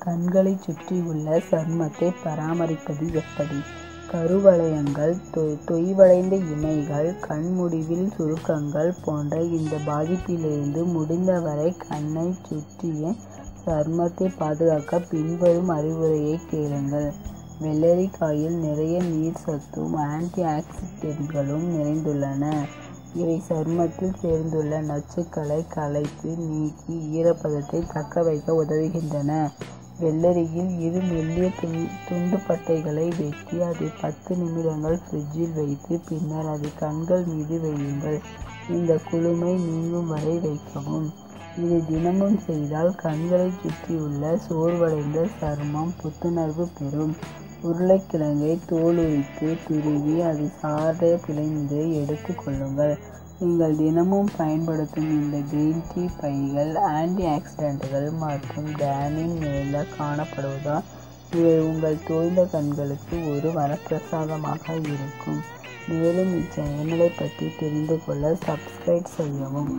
கண்களை சுற்றியுள்ள சர்மத்தை பராமரிப்பது எப்படி? கருவளையங்கள் தொ- தொய்வடைந்த இமைகள் கண் முடிவில் சுருக்கங்கள் போன்ற இந்த பாதிப்பிலிருந்து முடிந்தவரை கண்ணை சுற்றிய சர்மத்தை பாதுகாக்க பின்வரும் அறிவுரையை கேளுங்கள். வெள்ளரிக்காயில் நிறைய நீர் சத்தும் ஆன்டி ஆக்சிடென்ட்களும் நிறைந்துள்ளன. இவை சருமத்தில் சேர்ந்துள்ள நச்சுக்களை கலைத்து நீக்கி ஈரப்பதத்தை தக்க வைக்க உதவுகின்றன. வெள்ளரியில் இரு மெல்லிய துண் துண்டுப்பட்டைகளை வெட்டி அதை பத்து நிமிடங்கள் ஃப்ரிட்ஜில் வைத்து பின்னர் அதை கண்கள் மீது வையுங்கள். இந்த குளுமை நீங்கும் வரை வைக்கவும். இது தினமும் செய்தால் கண்களை சுற்றியுள்ள சோர்வடைந்த சருமம் புத்துணர்வு பெறும். உருளைக்கிழங்கை தோல் உரித்து துருவி அது சாறை பிழைந்து எடுத்து கொள்ளுங்கள். நீங்கள் தினமும் பயன்படுத்தும் இந்த கிரீன் டீ பைகள் ஆன்டி ஆக்சிடென்ட்கள் மற்றும் டேனின் மேல காணப்படுவதால் இவை உங்கள் தோய்ந்த கண்களுக்கு ஒரு வரப்பிரசாதமாக இருக்கும். மேலும் இச்சேனலை பற்றி தெரிந்து கொள்ள சப்ஸ்கிரைப் செய்யவும்.